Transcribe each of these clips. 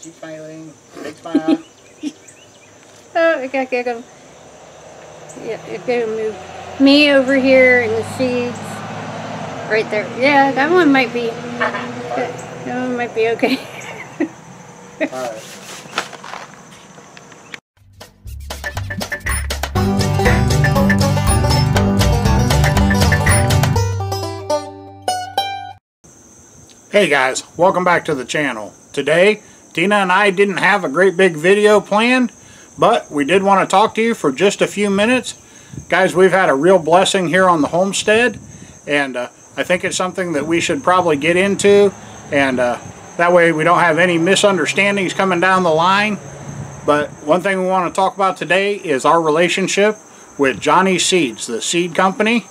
Keep smiling. Big smile. Oh, I gotta go. Yeah, I gotta move me over here and the seeds right there. Yeah, that one might be. That one might be okay. Alright. Hey guys, welcome back to the channel. Today, Tina and I didn't have a great big video planned, but we did want to talk to you for just a few minutes. Guys, we've had a real blessing here on the homestead, and uh, I think it's something that we should probably get into, and uh, that way we don't have any misunderstandings coming down the line. But one thing we want to talk about today is our relationship with Johnny Seeds, the seed company.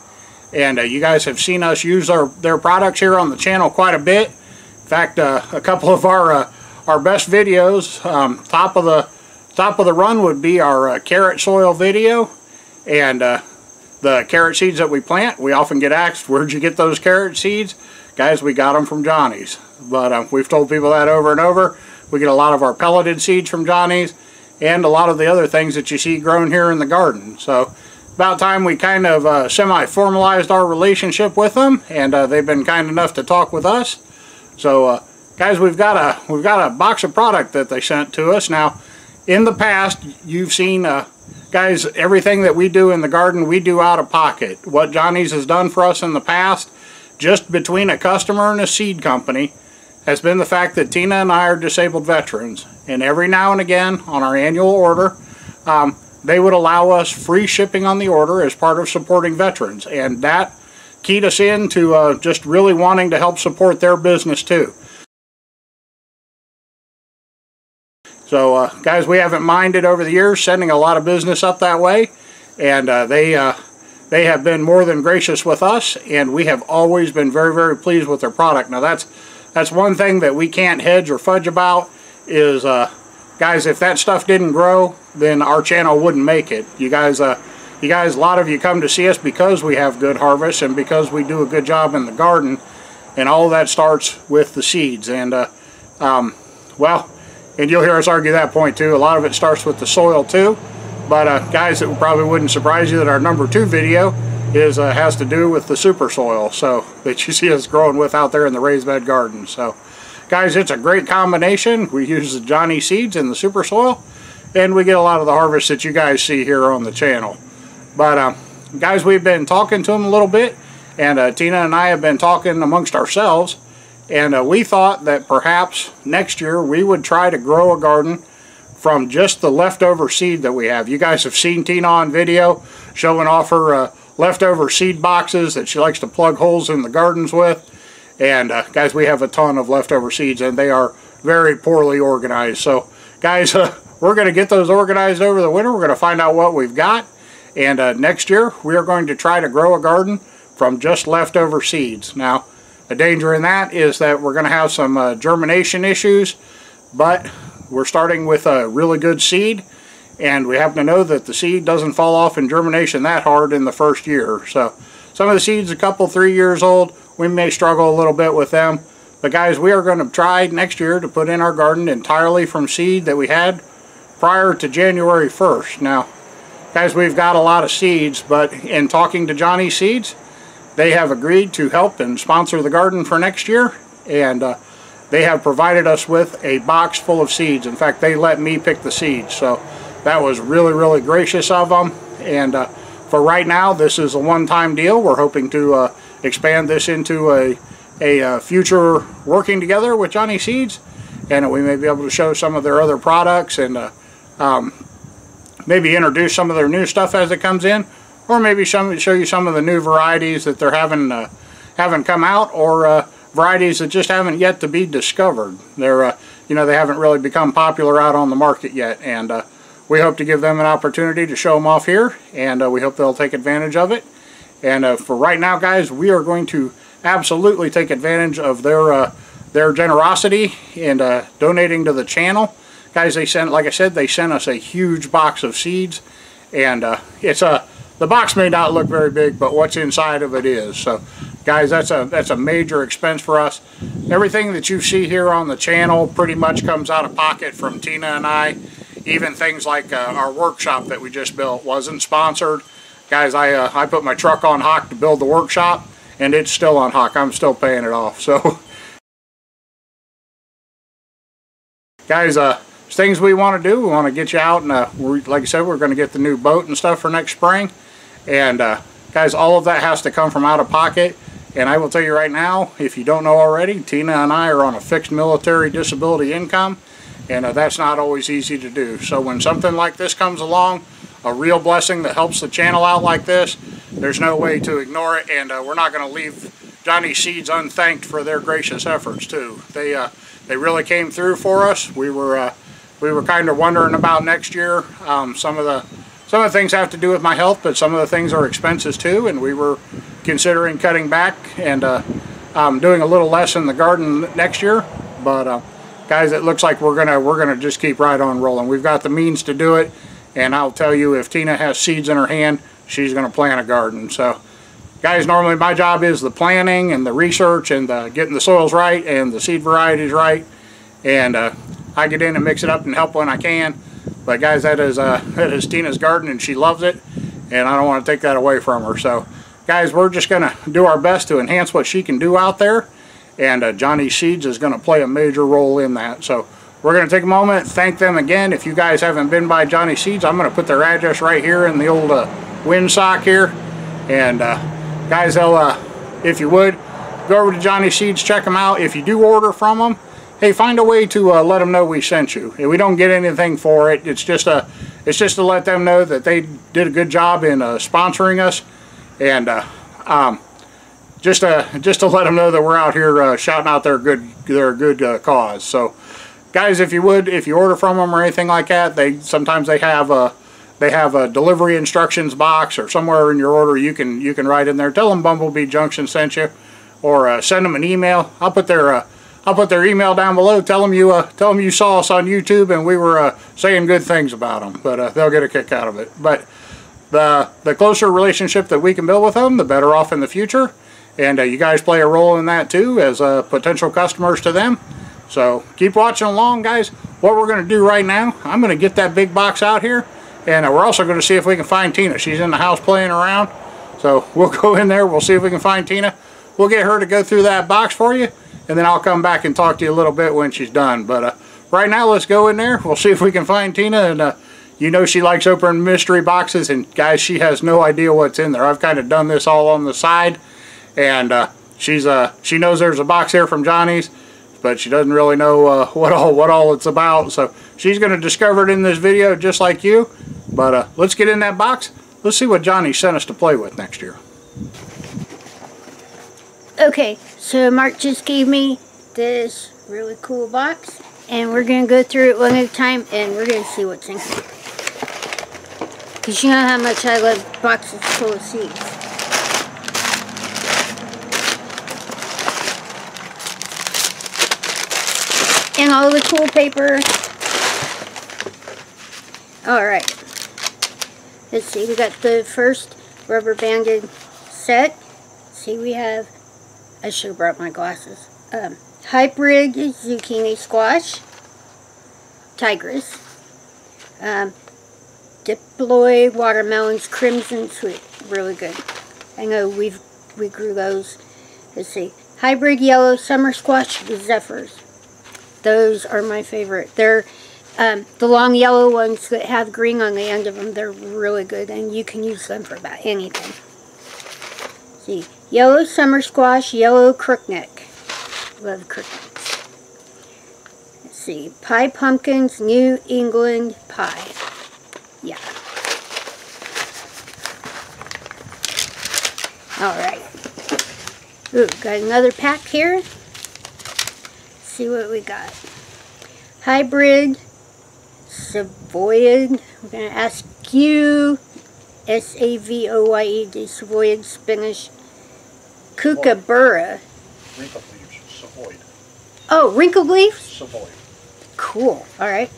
And uh, you guys have seen us use our, their products here on the channel quite a bit. In fact, uh, a couple of our uh, our best videos, um, top of the top of the run would be our uh, carrot soil video, and uh, the carrot seeds that we plant. We often get asked, "Where'd you get those carrot seeds?" Guys, we got them from Johnny's. But uh, we've told people that over and over. We get a lot of our pelleted seeds from Johnny's, and a lot of the other things that you see grown here in the garden. So about time we kind of uh, semi-formalized our relationship with them and uh, they've been kind enough to talk with us so uh, guys we've got a we've got a box of product that they sent to us now in the past you've seen uh, guys everything that we do in the garden we do out of pocket what Johnny's has done for us in the past just between a customer and a seed company has been the fact that Tina and I are disabled veterans and every now and again on our annual order um, they would allow us free shipping on the order as part of supporting veterans. And that keyed us into uh, just really wanting to help support their business too. So uh, guys, we haven't minded over the years sending a lot of business up that way. And uh, they, uh, they have been more than gracious with us. And we have always been very, very pleased with their product. Now that's, that's one thing that we can't hedge or fudge about is uh, guys, if that stuff didn't grow, then our channel wouldn't make it. You guys, uh, you guys, a lot of you come to see us because we have good harvests and because we do a good job in the garden, and all that starts with the seeds. And uh, um, well, and you'll hear us argue that point too. A lot of it starts with the soil too. But uh, guys, it probably wouldn't surprise you that our number two video is uh, has to do with the super soil. So that you see us growing with out there in the raised bed garden. So. Guys, it's a great combination. We use the Johnny seeds in the super soil, and we get a lot of the harvest that you guys see here on the channel. But, uh, guys, we've been talking to them a little bit, and uh, Tina and I have been talking amongst ourselves, and uh, we thought that perhaps next year we would try to grow a garden from just the leftover seed that we have. You guys have seen Tina on video showing off her uh, leftover seed boxes that she likes to plug holes in the gardens with. And uh, guys, we have a ton of leftover seeds and they are very poorly organized. So guys, uh, we're going to get those organized over the winter. We're going to find out what we've got. And uh, next year, we are going to try to grow a garden from just leftover seeds. Now, the danger in that is that we're going to have some uh, germination issues, but we're starting with a really good seed. And we happen to know that the seed doesn't fall off in germination that hard in the first year. So some of the seeds a couple, three years old, we may struggle a little bit with them. But guys, we are going to try next year to put in our garden entirely from seed that we had prior to January 1st. Now, guys, we've got a lot of seeds, but in talking to Johnny Seeds, they have agreed to help and sponsor the garden for next year. And uh, they have provided us with a box full of seeds. In fact, they let me pick the seeds. So that was really, really gracious of them. And uh, for right now, this is a one-time deal. We're hoping to uh, expand this into a, a uh, future working together with Johnny Seeds and we may be able to show some of their other products and uh, um, maybe introduce some of their new stuff as it comes in or maybe some, show you some of the new varieties that they're having uh, haven't come out or uh, varieties that just haven't yet to be discovered. They're uh, you know they haven't really become popular out on the market yet and uh, we hope to give them an opportunity to show them off here and we hope they'll take advantage of it and uh, for right now, guys, we are going to absolutely take advantage of their uh, their generosity uh, donating to the channel. Guys, they sent, like I said, they sent us a huge box of seeds, and uh, it's a the box may not look very big, but what's inside of it is. So guys, that's a, that's a major expense for us. Everything that you see here on the channel pretty much comes out of pocket from Tina and I. Even things like uh, our workshop that we just built wasn't sponsored. Guys, I, uh, I put my truck on hock to build the workshop and it's still on hock. I'm still paying it off. So guys, uh, things we want to do. We want to get you out, and uh, like I said, we're going to get the new boat and stuff for next spring. And uh, guys, all of that has to come from out of pocket. And I will tell you right now, if you don't know already, Tina and I are on a fixed military disability income, and uh, that's not always easy to do. So when something like this comes along, a real blessing that helps the channel out like this, there's no way to ignore it, and uh, we're not going to leave Johnny Seeds unthanked for their gracious efforts too. They uh, they really came through for us. We were uh, we were kind of wondering about next year. Um, some of the some of the things have to do with my health, but some of the things are expenses too, and we were considering cutting back and uh, um, doing a little less in the garden next year. But uh, guys, it looks like we're gonna we're gonna just keep right on rolling. We've got the means to do it, and I'll tell you, if Tina has seeds in her hand, she's gonna plant a garden. So guys, normally my job is the planning and the research and the getting the soils right and the seed varieties right. And uh, I get in and mix it up and help when I can. But guys, that is, uh, that is Tina's garden and she loves it. And I don't want to take that away from her. So guys, we're just going to do our best to enhance what she can do out there. And uh, Johnny Seeds is going to play a major role in that. So we're going to take a moment, thank them again. If you guys haven't been by Johnny Seeds, I'm going to put their address right here in the old uh, windsock here. And uh, guys, they'll, uh, if you would, go over to Johnny Seeds, check them out. If you do order from them, hey, find a way to uh, let them know we sent you. If we don't get anything for it. It's just a, it's just to let them know that they did a good job in uh, sponsoring us, and uh, um, just to just to let them know that we're out here uh, shouting out their good their good uh, cause. So, guys, if you would, if you order from them or anything like that, they sometimes they have a they have a delivery instructions box or somewhere in your order you can you can write in there. Tell them Bumblebee Junction sent you, or uh, send them an email. I'll put their uh, I'll put their email down below. Tell them you uh, tell them you saw us on YouTube and we were uh, saying good things about them. But uh, they'll get a kick out of it. But the the closer relationship that we can build with them, the better off in the future. And uh, you guys play a role in that too as potential customers to them. So keep watching along, guys. What we're going to do right now, I'm going to get that big box out here and uh, we're also going to see if we can find Tina. She's in the house playing around. So we'll go in there. We'll see if we can find Tina. We'll get her to go through that box for you. And then I'll come back and talk to you a little bit when she's done. But uh, right now, let's go in there. We'll see if we can find Tina. And uh, you know she likes opening mystery boxes. And guys, she has no idea what's in there. I've kind of done this all on the side. And uh, she's uh, she knows there's a box here from Johnny's but she doesn't really know uh, what all what all it's about. So she's going to discover it in this video just like you. But uh, let's get in that box. Let's see what Johnny sent us to play with next year. Okay, so Mark just gave me this really cool box. And we're going to go through it one at a time and we're going to see what's in here. Because you know how much I love boxes full of seeds. and all the cool paper. Alright. Let's see, we got the first rubber banded set. See, we have, I should have brought my glasses. Um, hybrid zucchini squash, tigress, um, diploid watermelons, crimson sweet, really good. I know we've we grew those. Let's see, hybrid yellow summer squash zephyrs. Those are my favorite. They're um, the long yellow ones that have green on the end of them. They're really good, and you can use them for about anything. See, yellow summer squash, yellow crookneck. Love crooknecks. Let's see, pie pumpkins, New England pie. Yeah. All right. Ooh, got another pack here see what we got. Hybrid Savoyed. We're going to ask you. S-A-V-O-Y-E-D. Savoyed spinach. Kookaburra. Wrinkled leaves. Savoyed. Oh, wrinkled leaves? Savoyed. Cool. Alright.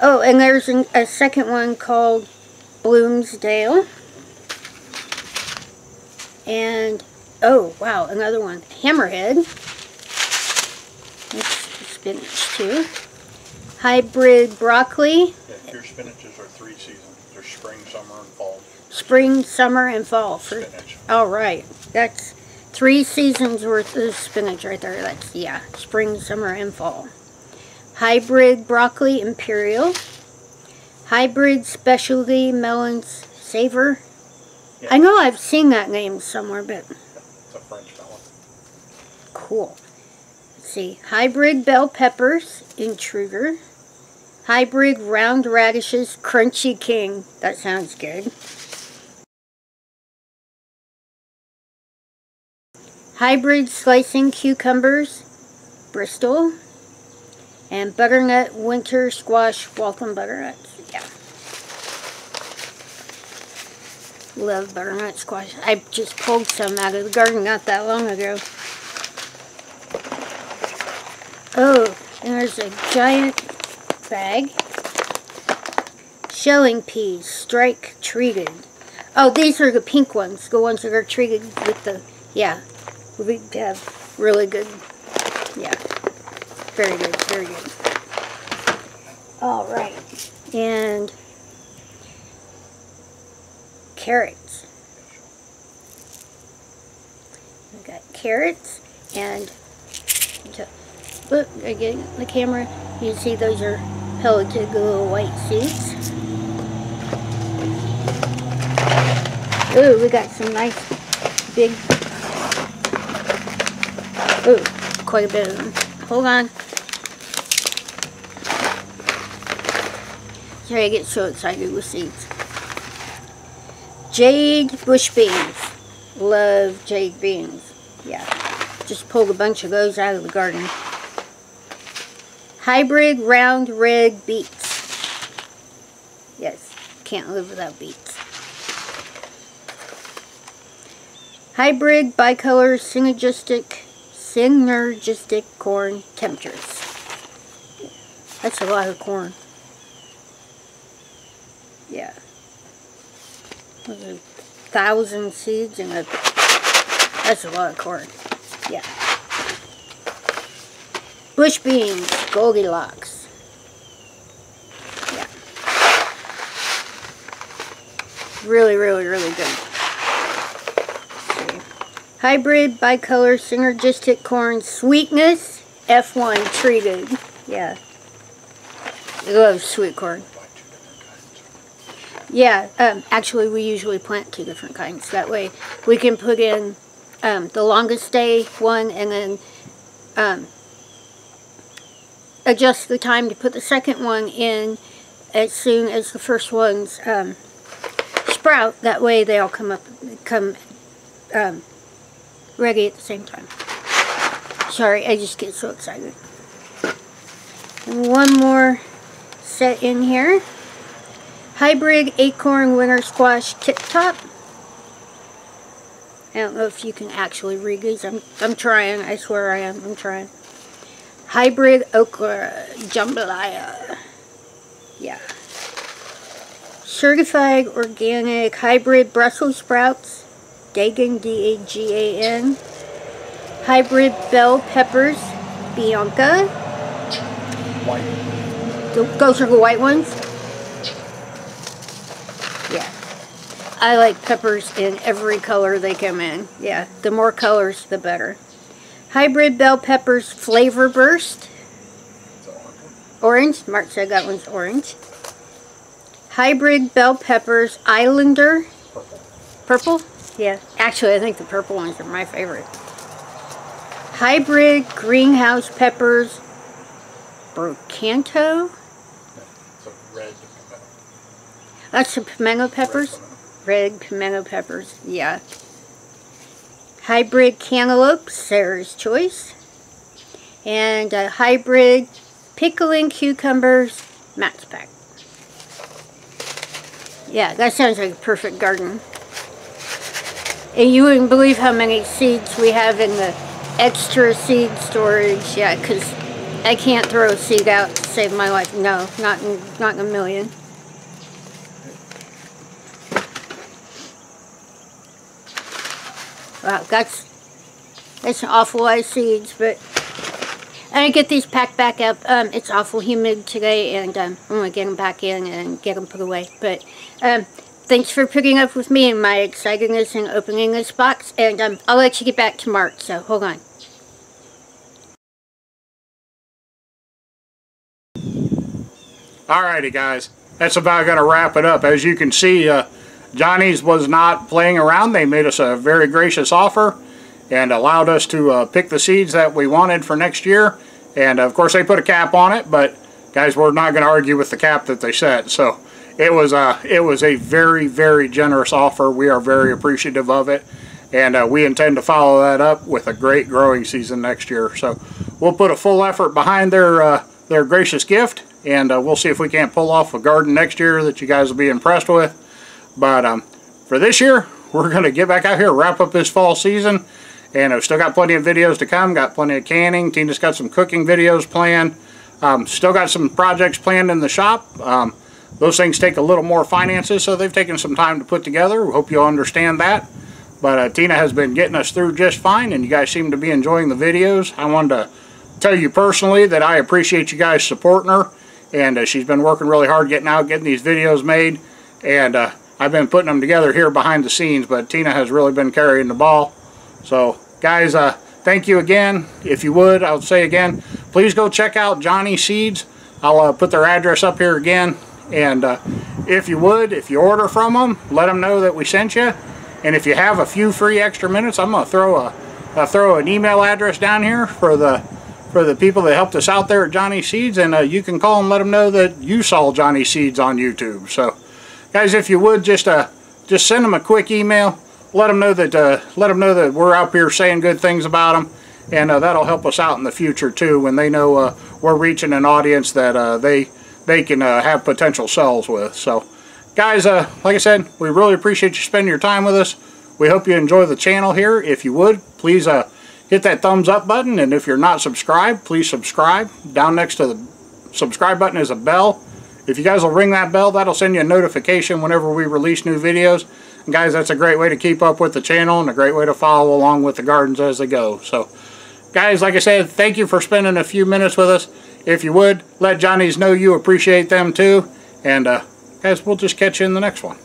Oh, and there's an, a second one called Bloomsdale. And, oh, wow, another one. Hammerhead. That's spinach, too. Hybrid broccoli. Yeah, your spinaches are three seasons. There's spring, summer, and fall. Spring, summer, and fall. Spinach. all right. That's three seasons worth of spinach right there. That's, yeah, spring, summer, and fall. Hybrid broccoli imperial. Hybrid specialty melons savor. Yeah. I know I've seen that name somewhere, but It's a French melon. cool. Let's see. Hybrid bell peppers intruder. Hybrid round radishes crunchy king. That sounds good. Hybrid slicing cucumbers Bristol. And butternut winter squash Waltham butternuts. Yeah. Love butternut squash. I just pulled some out of the garden not that long ago. Oh, and there's a giant bag. Shelling peas, strike treated. Oh, these are the pink ones, the ones that are treated with the, yeah, we have really good, yeah, very good, very good. All right, and carrots. We got carrots and look again the camera. You see those are pelleted white seeds. Ooh, we got some nice big. Ooh, quite a bit of them. Hold on. Sorry, I get so excited with seeds. Jade bush beans. Love jade beans. Yeah. Just pulled a bunch of those out of the garden. Hybrid round red beets. Yes, can't live without beets. Hybrid bicolor synergistic synergistic corn Temptress. That's a lot of corn. Yeah. A thousand seeds and a that's a lot of corn. Yeah. Bush beans, Goldilocks. Yeah. Really, really, really good. Hybrid bicolor synergistic corn sweetness F1 treated. Yeah. I love sweet corn. Yeah, um, actually we usually plant two different kinds. That way we can put in um, the longest day one and then um, adjust the time to put the second one in as soon as the first ones um, sprout. That way they all come up, come ready at the same time. Sorry, I just get so excited. One more set in here. Hybrid acorn winter squash tip top. I don't know if you can actually read these. I'm, I'm trying. I swear I am. I'm trying. Hybrid okra jambalaya. Yeah. Certified organic hybrid Brussels sprouts. Dagan, D-A-G-A-N. Hybrid bell peppers. Bianca. White. Th- Those are the white ones? Yeah. I like peppers in every color they come in. Yeah, the more colors, the better. Hybrid bell peppers flavor burst. Orange. Mark said that one's orange. Hybrid bell peppers islander. Purple. Purple? Yeah. Actually, I think the purple ones are my favorite. Hybrid greenhouse peppers brocanto. It's a red pimento. Uh, That's the pimento peppers. Red pimento. Red pimento peppers, yeah. Hybrid cantaloupe, Sarah's choice. And a hybrid pickling cucumbers, Max Pack. Yeah, that sounds like a perfect garden. And you wouldn't believe how many seeds we have in the extra seed storage. Yeah, because I can't throw a seed out to save my life. No, not in, not in a million. Wow, that's that's an awful lot of seeds, but I get these packed back up. Um, it's awful humid today, and um, I'm gonna get them back in and get them put away. But um, thanks for putting up with me and my excitedness in opening this box, and um, I'll let you get back to Mark. So hold on. Alrighty guys, that's about going to wrap it up. As you can see, uh, Johnny's was not playing around. They made us a very gracious offer and allowed us to uh, pick the seeds that we wanted for next year. And of course they put a cap on it, but guys, we're not going to argue with the cap that they set. So it was, uh, it was a very, very generous offer. We are very appreciative of it. And uh, we intend to follow that up with a great growing season next year. So we'll put a full effort behind their, uh, their gracious gift and uh, we'll see if we can't pull off a garden next year that you guys will be impressed with. But um, for this year, we're going to get back out here, wrap up this fall season, and I've still got plenty of videos to come, got plenty of canning, Tina's got some cooking videos planned, um, still got some projects planned in the shop. Um, those things take a little more finances, so they've taken some time to put together. We hope you'll understand that. But uh, Tina has been getting us through just fine, and you guys seem to be enjoying the videos. I wanted to tell you personally that I appreciate you guys supporting her and uh, she's been working really hard getting out, getting these videos made, and uh, I've been putting them together here behind the scenes, but Tina has really been carrying the ball. So, guys, uh, thank you again. If you would, I would say again, please go check out Johnny Seeds. I'll uh, put their address up here again, and uh, if you would, if you order from them, let them know that we sent you. And if you have a few free extra minutes, I'm going to throw a uh, throw an email address down here for the for the people that helped us out there at Johnny Seeds, and uh, you can call and let them know that you saw Johnny Seeds on YouTube. So, guys, if you would just uh, just send them a quick email, let them know that uh, let them know that we're out here saying good things about them, and uh, that'll help us out in the future too when they know uh, we're reaching an audience that uh, they they can uh, have potential sales with. So, guys, uh, like I said, we really appreciate you spending your time with us. We hope you enjoy the channel here. If you would, please uh, hit that thumbs up button and if you're not subscribed please subscribe down next to the subscribe button is a bell if you guys will ring that bell that'll send you a notification whenever we release new videos and guys that's a great way to keep up with the channel and a great way to follow along with the gardens as they go so guys like I said thank you for spending a few minutes with us if you would let Johnny's know you appreciate them too and uh, guys we'll just catch you in the next one